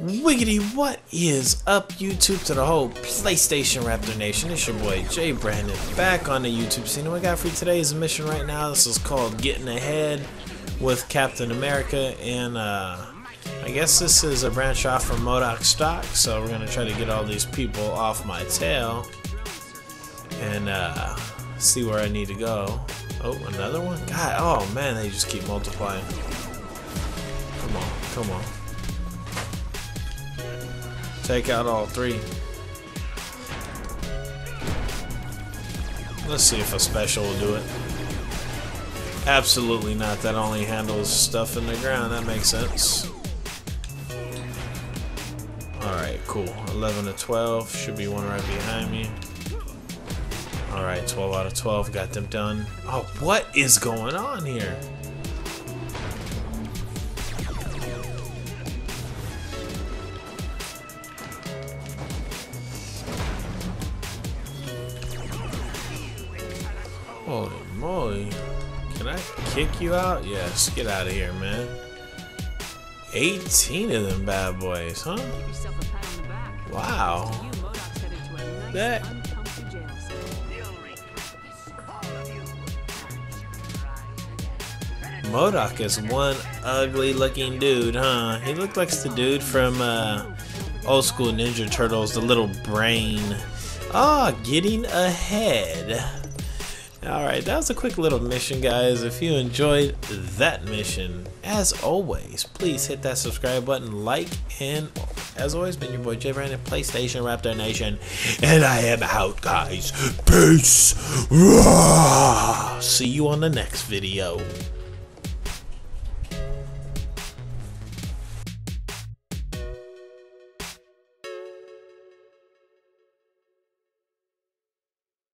Wiggity, what is up, YouTube, to the whole PlayStation Raptor Nation? It's your boy Jay Brandon back on the YouTube scene. what I got for you today is a mission right now. This is called Getting Ahead with Captain America, and uh, I guess this is a branch off from MODOK stock. So we're gonna try to get all these people off my tail and uh, see where I need to go. Oh, another one? God, oh man, they just keep multiplying. Come on, come on. Take out all three. Let's see if a special will do it. Absolutely not. That only handles stuff in the ground. That makes sense. Alright, cool. 11 to 12. Should be one right behind me. Alright, 12 out of 12. Got them done. Oh, what is going on here? Holy moly. Can I kick you out? Yes, get out of here, man. 18 of them bad boys, huh? Wow. That. MODOK is one ugly looking dude, huh? He looked like the dude from uh, old school Ninja Turtles, the little brain. Ah, oh, getting ahead. Alright, that was a quick little mission, guys. If you enjoyed that mission, as always, please hit that subscribe button, like, and as always, been your boy Jay Brandon, PlayStation Raptor Nation, and I am out, guys. Peace. See you on the next video.